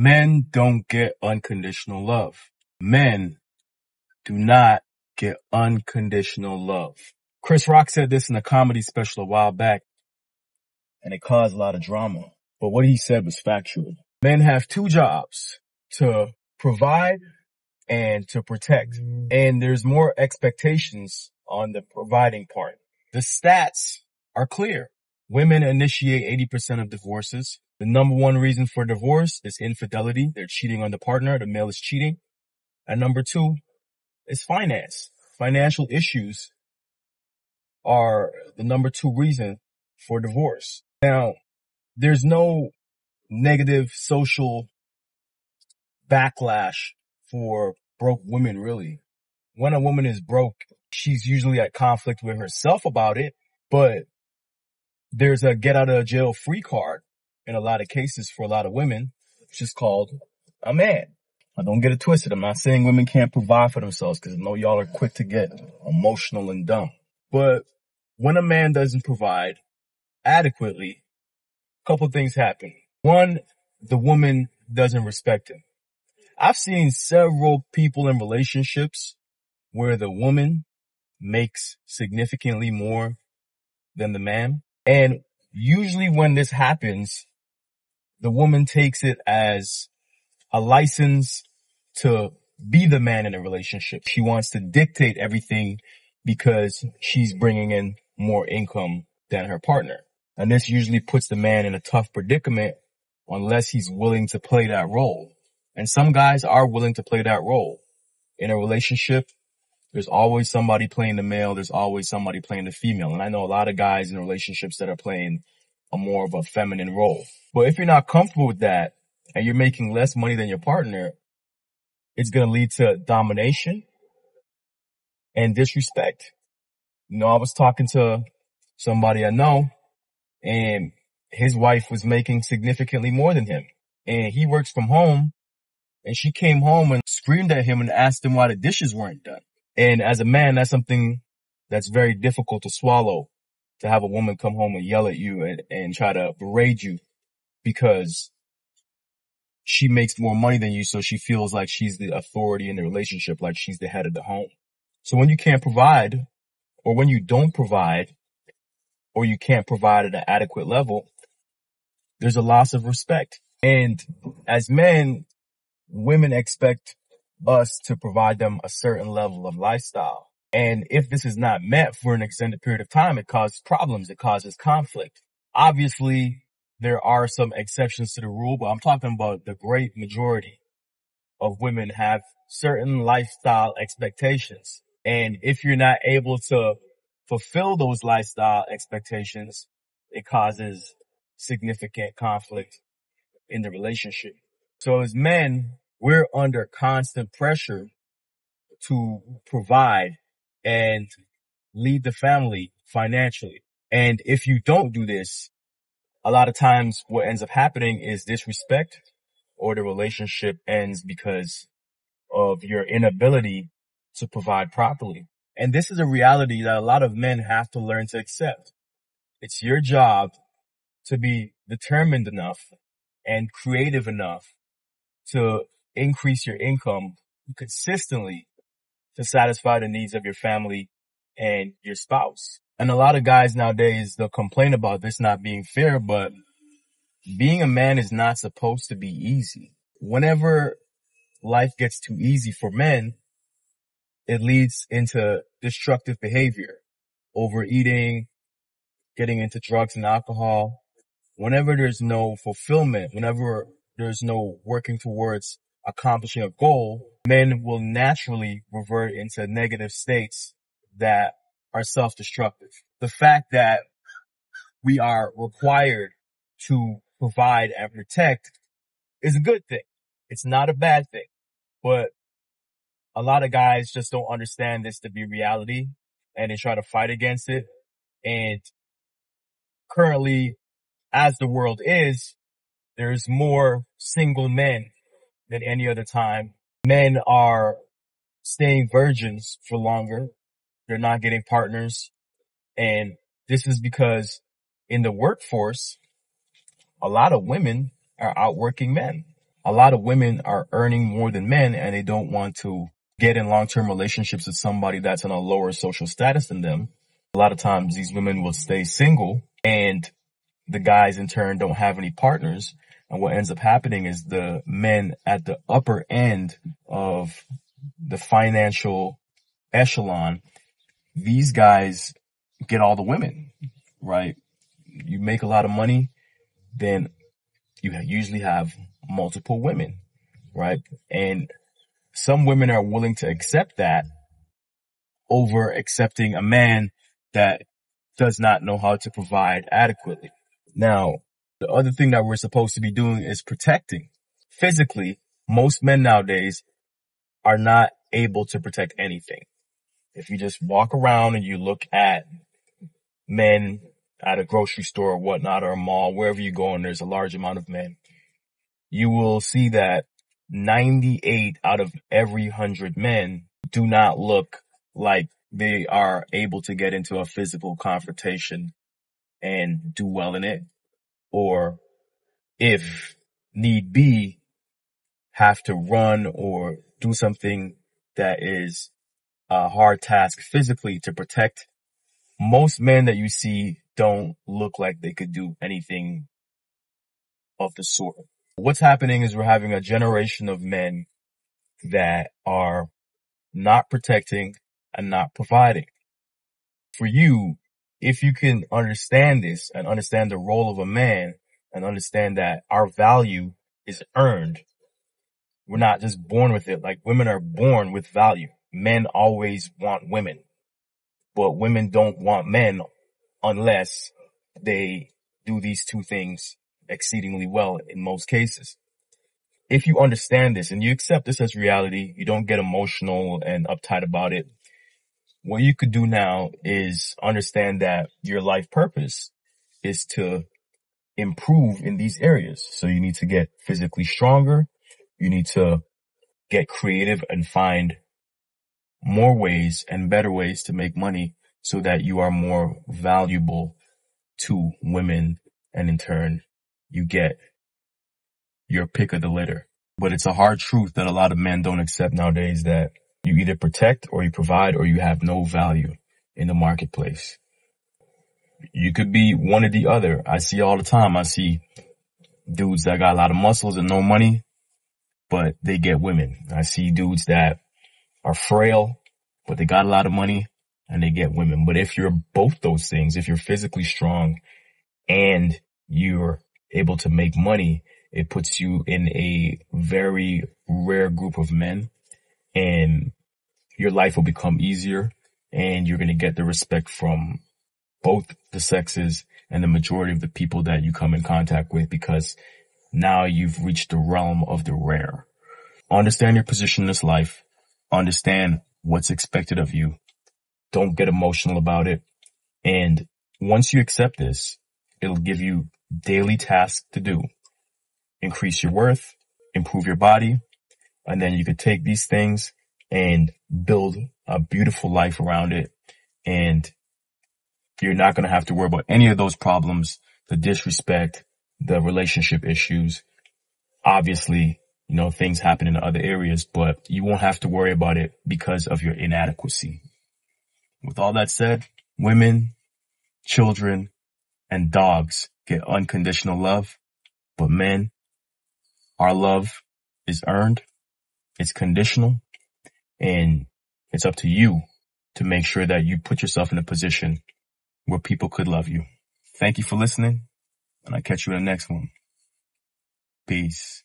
Men don't get unconditional love. Men do not get unconditional love. Chris Rock said this in a comedy special a while back, and it caused a lot of drama. But what he said was factual. Men have two jobs to provide and to protect. Mm. And there's more expectations on the providing part. The stats are clear. Women initiate 80% of divorces. The number one reason for divorce is infidelity. They're cheating on the partner. The male is cheating. And number two is finance. Financial issues are the number two reason for divorce. Now, there's no negative social backlash for broke women, really. When a woman is broke, she's usually at conflict with herself about it, but there's a get out of jail free card in a lot of cases for a lot of women, which is called a man. I don't get it twisted. I'm not saying women can't provide for themselves because I know y'all are quick to get emotional and dumb. But when a man doesn't provide adequately, a couple things happen. One, the woman doesn't respect him. I've seen several people in relationships where the woman makes significantly more than the man. And usually when this happens, the woman takes it as a license to be the man in a relationship. She wants to dictate everything because she's bringing in more income than her partner. And this usually puts the man in a tough predicament unless he's willing to play that role. And some guys are willing to play that role. In a relationship, there's always somebody playing the male. There's always somebody playing the female. And I know a lot of guys in relationships that are playing a more of a feminine role. But if you're not comfortable with that and you're making less money than your partner, it's going to lead to domination and disrespect. You know, I was talking to somebody I know and his wife was making significantly more than him and he works from home and she came home and screamed at him and asked him why the dishes weren't done. And as a man, that's something that's very difficult to swallow to have a woman come home and yell at you and, and try to berate you because she makes more money than you. So she feels like she's the authority in the relationship, like she's the head of the home. So when you can't provide or when you don't provide or you can't provide at an adequate level, there's a loss of respect. And as men, women expect us to provide them a certain level of lifestyle. And if this is not met for an extended period of time, it causes problems. It causes conflict. Obviously, there are some exceptions to the rule, but I'm talking about the great majority of women have certain lifestyle expectations. And if you're not able to fulfill those lifestyle expectations, it causes significant conflict in the relationship. So as men, we're under constant pressure to provide and lead the family financially. And if you don't do this, a lot of times what ends up happening is disrespect or the relationship ends because of your inability to provide properly. And this is a reality that a lot of men have to learn to accept. It's your job to be determined enough and creative enough to increase your income consistently to satisfy the needs of your family and your spouse. And a lot of guys nowadays, they'll complain about this not being fair, but being a man is not supposed to be easy. Whenever life gets too easy for men, it leads into destructive behavior, overeating, getting into drugs and alcohol. Whenever there's no fulfillment, whenever there's no working towards accomplishing a goal, men will naturally revert into negative states that are self-destructive. The fact that we are required to provide and protect is a good thing. It's not a bad thing, but a lot of guys just don't understand this to be reality and they try to fight against it. And currently, as the world is, there's more single men than any other time. Men are staying virgins for longer. They're not getting partners. And this is because in the workforce, a lot of women are outworking men. a lot of women are earning more than men and they don't want to get in long-term relationships with somebody that's in a lower social status than them. A lot of times these women will stay single and the guys in turn don't have any partners. And what ends up happening is the men at the upper end of the financial echelon, these guys get all the women, right? You make a lot of money, then you usually have multiple women, right? And some women are willing to accept that over accepting a man that does not know how to provide adequately. Now, the other thing that we're supposed to be doing is protecting. Physically, most men nowadays are not able to protect anything. If you just walk around and you look at men at a grocery store or whatnot or a mall, wherever you go and there's a large amount of men, you will see that 98 out of every 100 men do not look like they are able to get into a physical confrontation and do well in it. Or if need be, have to run or do something that is a hard task physically to protect. Most men that you see don't look like they could do anything of the sort. What's happening is we're having a generation of men that are not protecting and not providing. For you, if you can understand this and understand the role of a man and understand that our value is earned, we're not just born with it. Like women are born with value. Men always want women, but women don't want men unless they do these two things exceedingly well in most cases. If you understand this and you accept this as reality, you don't get emotional and uptight about it. What you could do now is understand that your life purpose is to improve in these areas. So you need to get physically stronger. You need to get creative and find more ways and better ways to make money so that you are more valuable to women and in turn you get your pick of the litter. But it's a hard truth that a lot of men don't accept nowadays that you either protect or you provide or you have no value in the marketplace. You could be one or the other. I see all the time. I see dudes that got a lot of muscles and no money, but they get women. I see dudes that are frail, but they got a lot of money and they get women. But if you're both those things, if you're physically strong and you're able to make money, it puts you in a very rare group of men and your life will become easier and you're going to get the respect from both the sexes and the majority of the people that you come in contact with because now you've reached the realm of the rare. Understand your position in this life. Understand what's expected of you. Don't get emotional about it. And once you accept this, it'll give you daily tasks to do. Increase your worth, improve your body, and then you could take these things and build a beautiful life around it. And you're not going to have to worry about any of those problems, the disrespect, the relationship issues. Obviously, you know, things happen in other areas, but you won't have to worry about it because of your inadequacy. With all that said, women, children, and dogs get unconditional love, but men, our love is earned, it's conditional, and it's up to you to make sure that you put yourself in a position where people could love you. Thank you for listening, and I'll catch you in the next one. Peace.